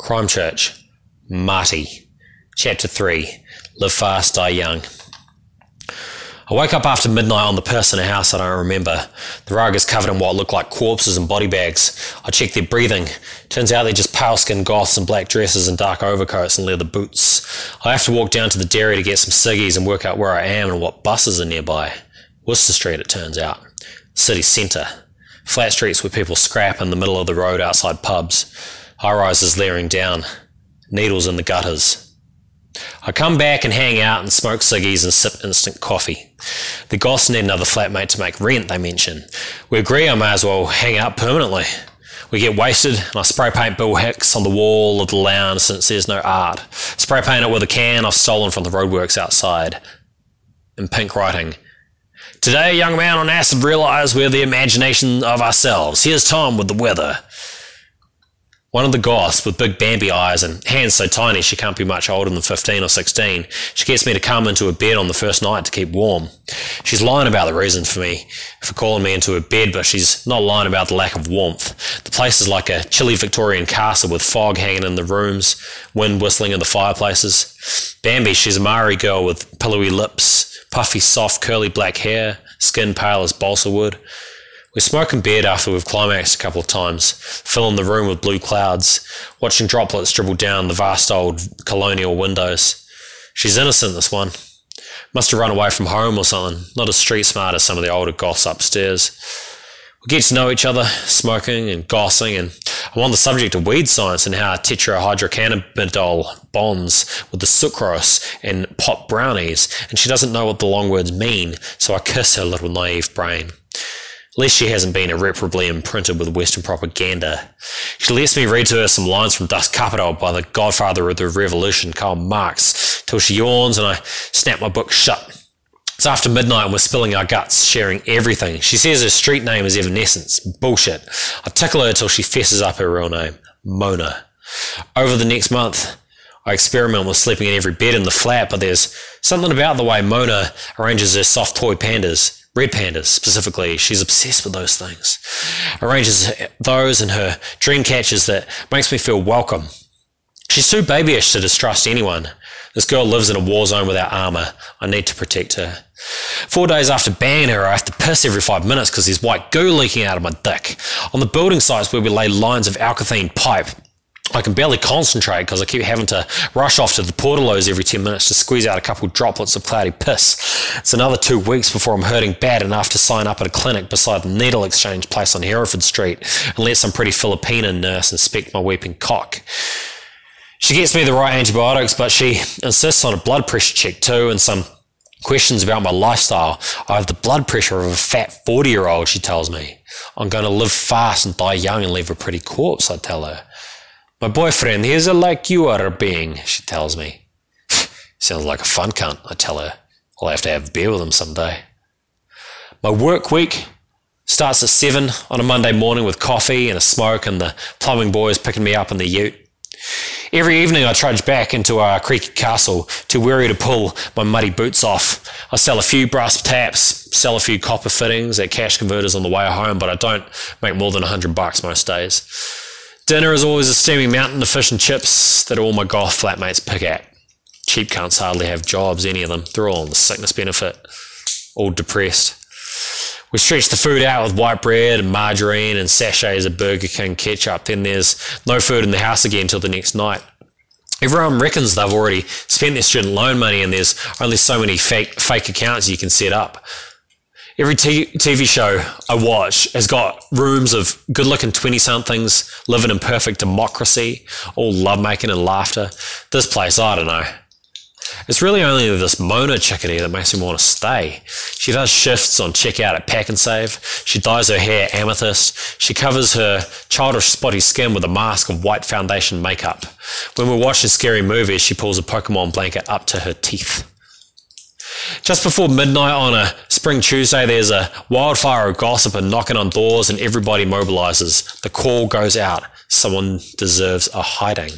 Crimechurch, Marty, Chapter 3 Live Fast, Die Young. I woke up after midnight on the piss in a house I don't remember. The rug is covered in what look like corpses and body bags. I check their breathing. Turns out they're just pale skinned goths in black dresses and dark overcoats and leather boots. I have to walk down to the dairy to get some ciggies and work out where I am and what buses are nearby. Worcester Street, it turns out. City centre. Flat streets where people scrap in the middle of the road outside pubs. High rises leering down. Needles in the gutters. I come back and hang out and smoke ciggies and sip instant coffee. The goss need another flatmate to make rent, they mention. We agree I may as well hang out permanently. We get wasted and I spray paint Bill Hicks on the wall of the lounge since there's no art. Spray paint it with a can I've stolen from the roadworks outside. In pink writing. Today, a young man on acid realised we're the imagination of ourselves. Here's Tom with the weather. One of the goths with big Bambi eyes and hands so tiny she can't be much older than 15 or 16. She gets me to come into her bed on the first night to keep warm. She's lying about the reason for me, for calling me into her bed, but she's not lying about the lack of warmth. The place is like a chilly Victorian castle with fog hanging in the rooms, wind whistling in the fireplaces. Bambi, she's a Maori girl with pillowy lips, puffy, soft, curly black hair, skin pale as balsa wood. We smoke in bed after we've climaxed a couple of times, filling the room with blue clouds, watching droplets dribble down the vast old colonial windows. She's innocent, this one. Must have run away from home or something, not as street smart as some of the older goths upstairs. We get to know each other, smoking and gossing, and I'm on the subject of weed science and how tetrahydrocannabinol bonds with the sucrose and pot brownies, and she doesn't know what the long words mean, so I kiss her little naive brain. At least she hasn't been irreparably imprinted with Western propaganda. She lets me read to her some lines from Das Kapital by the godfather of the revolution, Karl Marx, till she yawns and I snap my book shut. It's after midnight and we're spilling our guts, sharing everything. She says her street name is Evanescence. Bullshit. I tickle her till she fesses up her real name. Mona. Over the next month, I experiment with sleeping in every bed in the flat, but there's something about the way Mona arranges her soft toy pandas red pandas specifically. She's obsessed with those things. Arranges those and her dream catchers that makes me feel welcome. She's too babyish to distrust anyone. This girl lives in a war zone without armor. I need to protect her. Four days after banging her, I have to piss every five minutes because there's white goo leaking out of my dick. On the building sites where we lay lines of alkathene pipe, I can barely concentrate because I keep having to rush off to the portaloos every 10 minutes to squeeze out a couple droplets of cloudy piss. It's another two weeks before I'm hurting bad enough to sign up at a clinic beside the needle exchange place on Hereford Street and let some pretty Filipina nurse inspect my weeping cock. She gets me the right antibiotics, but she insists on a blood pressure check too and some questions about my lifestyle. I have the blood pressure of a fat 40 year old, she tells me. I'm going to live fast and die young and leave a pretty corpse, I tell her. My boyfriend, he is a like you are a being, she tells me. Sounds like a fun cunt, I tell her. I'll have to have a beer with him someday. My work week starts at 7 on a Monday morning with coffee and a smoke and the plumbing boys picking me up in the ute. Every evening I trudge back into uh, our creaky castle, too weary to pull my muddy boots off. I sell a few brass taps, sell a few copper fittings at cash converters on the way home, but I don't make more than a hundred bucks most days. Dinner is always a steaming mountain of fish and chips that all my goth flatmates pick at. Cheap cunts hardly have jobs, any of them. They're all on the sickness benefit, all depressed. We stretch the food out with white bread and margarine and sachets of Burger King ketchup. Then there's no food in the house again till the next night. Everyone reckons they've already spent their student loan money and there's only so many fake, fake accounts you can set up. Every t- TV show I watch has got rooms of good looking 20 somethings living in perfect democracy, all lovemaking and laughter. This place, I don't know. It's really only this Mona chickadee that makes me want to stay. She does shifts on checkout at Pak'nSave. She dyes her hair amethyst. She covers her childish spotty skin with a mask of white foundation makeup. When we're watching scary movies, she pulls a Pokemon blanket up to her teeth. Just before midnight on a spring Tuesday, there's a wildfire of gossip and knocking on doors, and everybody mobilizes. The call goes out. Someone deserves a hiding.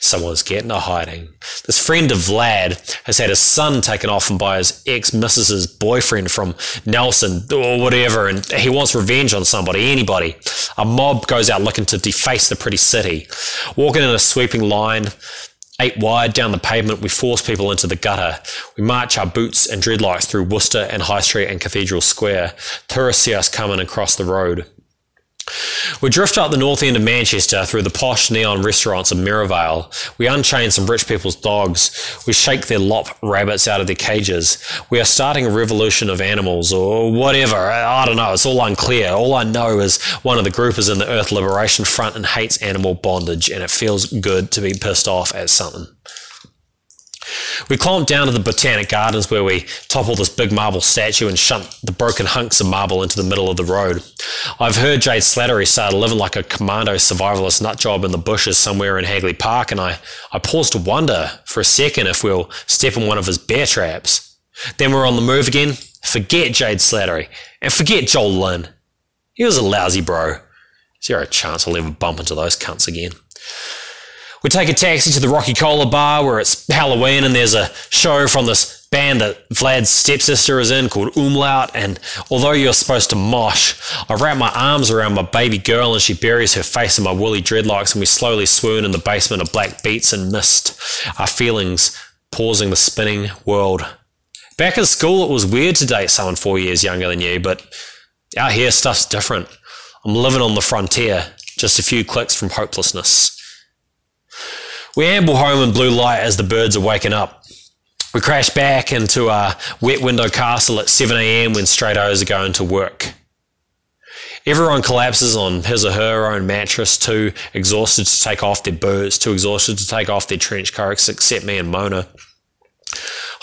Someone's getting a hiding. This friend of Vlad has had his son taken off him by his ex missus's boyfriend from Nelson or whatever, and he wants revenge on somebody, anybody. A mob goes out looking to deface the pretty city. Walking in a sweeping line, eight wide down the pavement, we force people into the gutter. We march our boots and dreadlocks through Worcester and High Street and Cathedral Square. Tourists see us coming across the road. We drift up the north end of Manchester through the posh neon restaurants of Merivale. We unchain some rich people's dogs. We shake their lop rabbits out of their cages. We are starting a revolution of animals or whatever. I don't know. It's all unclear. All I know is one of the group is in the Earth Liberation Front and hates animal bondage, and it feels good to be pissed off at something. We climb down to the Botanic Gardens where we topple this big marble statue and shunt the broken hunks of marble into the middle of the road. I've heard Jade Slattery started living like a commando survivalist nutjob in the bushes somewhere in Hagley Park, and I, I paused to wonder for a second if we'll step in one of his bear traps. Then we're on the move again. Forget Jade Slattery and forget Joel Lynn. He was a lousy bro. Zero chance I'll ever bump into those cunts again. We take a taxi to the Rocky Cola bar where it's Halloween and there's a show from this band that Vlad's stepsister is in called Umlaut. And although you're supposed to mosh, I wrap my arms around my baby girl and she buries her face in my woolly dreadlocks and we slowly swoon in the basement of black beats and mist, our feelings pausing the spinning world. Back in school, it was weird to date someone four years younger than you, but out here, stuff's different. I'm living on the frontier, just a few clicks from hopelessness. We amble home in blue light as the birds are waking up. We crash back into our wet window castle at 7am when straight O's are going to work. Everyone collapses on his or her own mattress, too exhausted to take off their boots, too exhausted to take off their trench coats, except me and Mona.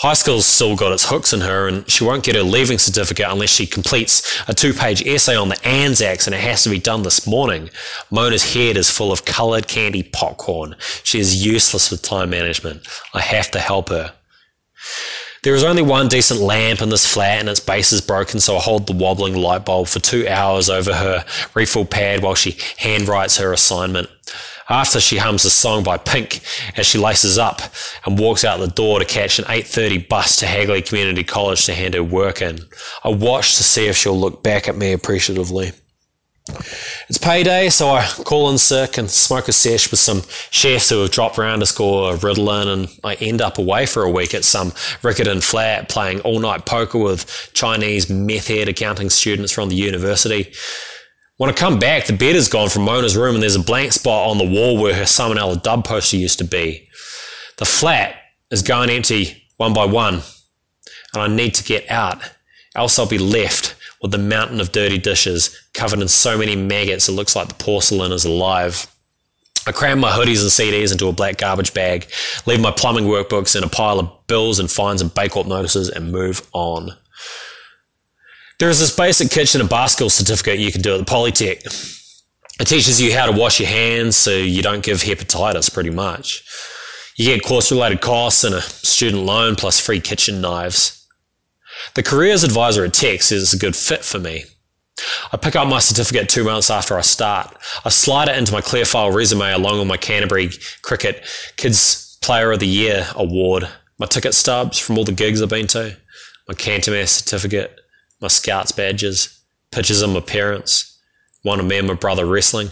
High school's still got its hooks in her, and she won't get her leaving certificate unless she completes a two page essay on the Anzacs, and it has to be done this morning. Mona's head is full of coloured candy popcorn. She is useless with time management. I have to help her. There is only one decent lamp in this flat and its base is broken, so I hold the wobbling light bulb for two hours over her refill pad while she handwrites her assignment after she hums a song by Pink as she laces up and walks out the door to catch an 8.30 bus to Hagley Community College to hand her work in. I watch to see if she'll look back at me appreciatively. It's payday, so I call in sick and smoke a sesh with some chefs who have dropped around to score a Ritalin, and I end up away for a week at some Riccarton flat playing all night poker with Chinese meth head accounting students from the university. When I come back, the bed is gone from Mona's room and there's a blank spot on the wall where her Salmonella Dub poster used to be. The flat is going empty one by one, and I need to get out, else I'll be left with the mountain of dirty dishes covered in so many maggots it looks like the porcelain is alive. I cram my hoodies and CDs into a black garbage bag, leave my plumbing workbooks in a pile of bills and fines and bake notices, and move on. There is this basic kitchen and skill certificate you can do at the Polytech. It teaches you how to wash your hands so you don't give hepatitis, pretty much. You get course related costs and a student loan plus free kitchen knives. The careers advisor at Tex is a good fit for me. I pick up my certificate two months after I start. I slide it into my Clearfile resume along with my Canterbury Cricket Kids Player of the Year award, my ticket stubs from all the gigs I've been to, my Cantermass certificate, my scouts badges, pictures of my parents, one of me and my brother wrestling.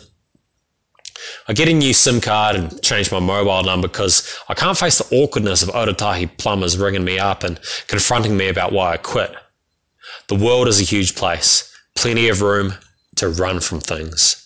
I get a new SIM card and change my mobile number because I can't face the awkwardness of Otautahi plumbers ringing me up and confronting me about why I quit. The world is a huge place, plenty of room to run from things.